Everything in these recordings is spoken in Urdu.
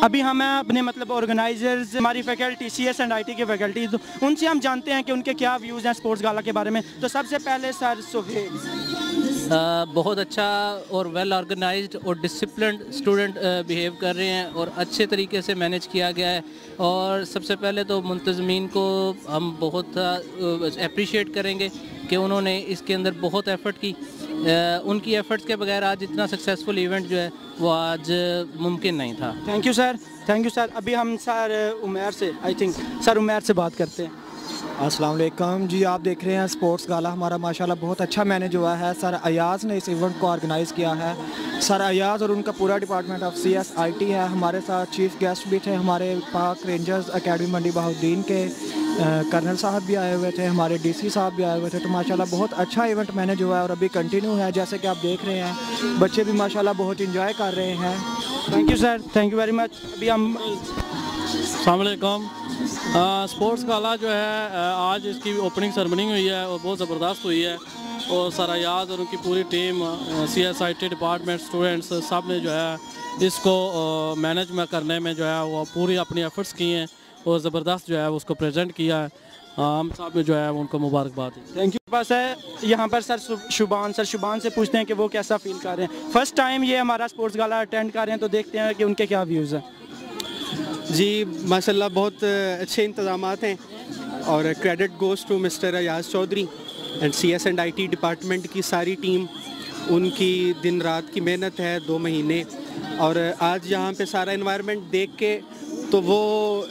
ابھی ہم ہیں اپنے مطلب آرگنائزرز ہماری faculty C S and I T کی فیکلٹی ان سے ہم جانتے ہیں کہ ان کے کیا ویوز ہیں سپورٹس گالا کے بارے میں۔ تو سب سے پہلے سر سہیل۔ بہت اچھا اور ویل آرگنائزڈ اور ڈسپلنڈ اسٹوڈنٹ بیہیو کر رہے ہیں اور اچھے طریقے سے مینیج کیا گیا ہے۔ اور سب سے پہلے تو منتظمین کو ہم بہت اپریشیٹ کریں گے کہ انہوں نے اس کے اندر بہت ایفرٹ کی۔ ان کی ایفرٹس کے بغیر آج اتنا سکسیزفل ایونٹ جو ہے وہ آج ممکن نہیں تھا۔ Thank you sir thank you sir ابھی ہم سر عمیر سے آئی تھنک سر عمیر سے بات کرتے ہیں۔ السلام علیکم۔ جی آپ دیکھ رہے ہیں سپورٹس گالا۔ ہمارا ماشاءاللہ بہت اچھا مینج ہوا ہے۔ سر ایاز نے اس ایونٹ کو آرگنائز کیا ہے۔ سر ایاز اور ان کا پورا department of C S I T ہے۔ ہمارے ساتھ چیف گیسٹ بھی تھے۔ ہمارے پاک رینجرز اکیڈمی منڈی بہودین کے۔ کرنل صاحب بھی آئے ہوئے تھے ہمارے ڈی سی صاحب بھی آئے ہوئے تھے تو ماشاءاللہ بہت اچھا ایونٹ مینج ہوا ہے اور ابھی کنٹینیو ہے جیسے کہ آپ دیکھ رہے ہیں۔ بچے بھی ماشاءاللہ بہت انجوائے کر رہے ہیں۔ Thank you sir thank you very much ابھی ہم السلام علیکم۔ سپورٹس گالا جو ہے آج اس کی اوپننگ سرمنی ہوئی ہے اور بہت زبردست ہوئی ہے۔ اور سارا یاد اور ان کی پوری team C S I T department students سب نے جو ہے اس کو مینج میں کرنے میں جو ہے وہ پوری اپنی ایفرٹس کی ہیں۔ اور زبردست جو ہے اس کو پریزنٹ کیا ہے۔ ہم صاحب نے جو ہے ان کو مبارکباد ہے تھینک یو پاس ہے یہاں پر سر شبان سر شبان سے پوچھتے ہیں کہ وہ کیسا فیل کر رہے ہیں۔ فرسٹ ٹائم یہ ہمارا سپورٹس گالا اٹینڈ کر رہے ہیں تو دیکھتے ہیں کہ ان کے کیا ویوز ہیں۔ جی ماشاء اللہ بہت اچھے انتظامات ہیں۔ اور credit goes to mister Ayaz Chaudhry and C S and I T department کی ساری ٹیم ان کی دن رات کی محنت ہے دو مہینے۔ اور آج یہاں پہ سارا انوائرمنٹ دیکھ کے تو وہ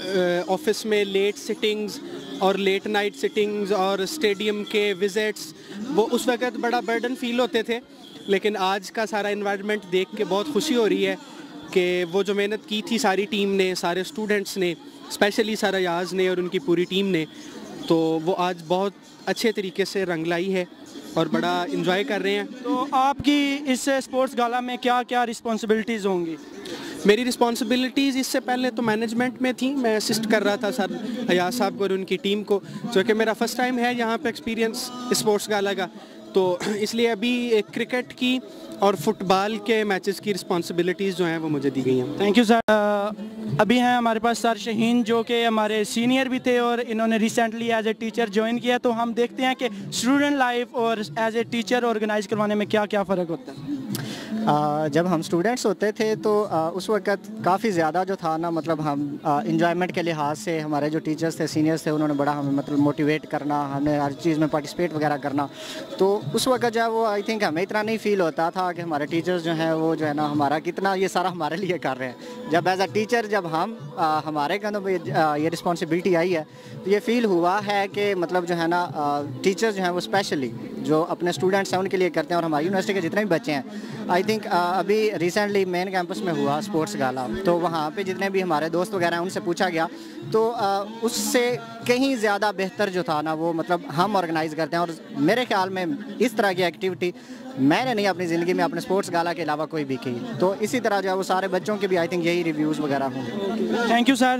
آفس میں لیٹ سٹنگز اور لیٹ نائٹ سٹنگز اور اسٹیڈیم کے وزٹس وہ اس وقت بڑا برڈن فیل ہوتے تھے۔ لیکن آج کا سارا انوائرمنٹ دیکھ کے بہت خوشی ہو رہی ہے کہ وہ جو محنت کی تھی ساری ٹیم نے، سارے اسٹوڈنٹس نے اسپیشلی سارا یاز نے اور ان کی پوری ٹیم نے، تو وہ آج بہت اچھے طریقے سے رنگ لائی ہے اور بڑا انجوائے کر رہے ہیں۔ تو آپ کی اس اسپورٹس گالا میں کیا کیا رسپانسبلٹیز ہوں گی؟ میری رسپانسبلٹیز اس سے پہلے تو مینجمنٹ میں تھیں۔ میں اسسٹ کر رہا تھا سر حیاض صاحب کو اور ان کی ٹیم کو۔ جو کہ میرا فرسٹ ٹائم ہے یہاں پہ ایکسپیرینس اسپورٹس گالا کا۔ تو اس لیے ابھی کرکٹ کی اور فٹ بال کے میچز کی رسپانسبلٹیز جو ہیں وہ مجھے دی گئی ہیں۔ تھینک یو سر ابھی ہیں ہمارے پاس سر شہین جو کہ ہمارے سینئر بھی تھے اور انہوں نے recently as a teacher join کیا۔ تو ہم دیکھتے ہیں کہ اسٹوڈنٹ لائف اور ایز اے ٹیچر آرگنائز کروانے میں کیا کیا فرق ہوتا ہے۔ جب ہم اسٹوڈنٹس ہوتے تھے تو اس وقت کافی زیادہ جو تھا نا مطلب ہم انجوائمنٹ کے لحاظ سے ہمارے جو ٹیچرس تھے سینئرس تھے، انہوں نے بڑا ہمیں مطلب موٹیویٹ کرنا، ہمیں ہر چیز میں پارٹیسپیٹ وغیرہ کرنا۔ تو اس وقت جو ہے وہ آئی تھنک ہمیں اتنا نہیں فیل ہوتا تھا کہ ہمارے ٹیچرز جو ہیں، وہ جو ہے نا ہمارا کتنا یہ سارا ہمارے لیے کر رہے ہیں۔ جب ایز اے ٹیچر جب ہم ہمارے کندھوں یہ رسپانسبلٹی آئی ہے، تو یہ فیل ہوا ہے کہ مطلب جو ہے نا ٹیچرز جو ہیں وہ اسپیشلی جو اپنے اسٹوڈنٹس ہیں، ان کے لیے کرتے ہیں اور ہماری یونیورسٹی کے جتنے بھی بچے ہیں۔ آئی تھنک ابھی ریسنٹلی مین کیمپس میں ہوا اسپورٹس گالا تو وہاں پہ جتنے بھی ہمارے دوست وغیرہ ہیں ان سے پوچھا گیا تو اس سے کہیں زیادہ بہتر جو تھا نا وہ مطلب ہم آرگنائز کرتے ہیں اور میرے خیال میں اس طرح کی ایکٹیویٹی میں نے نہیں اپنی زندگی میں اپنے اسپورٹس گالا کے علاوہ کوئی بھی کی تو اسی طرح جو ہے وہ سارے بچوں کے بھی آئی تھنک یہی ریویوز وغیرہ ہوں تھینک یو سر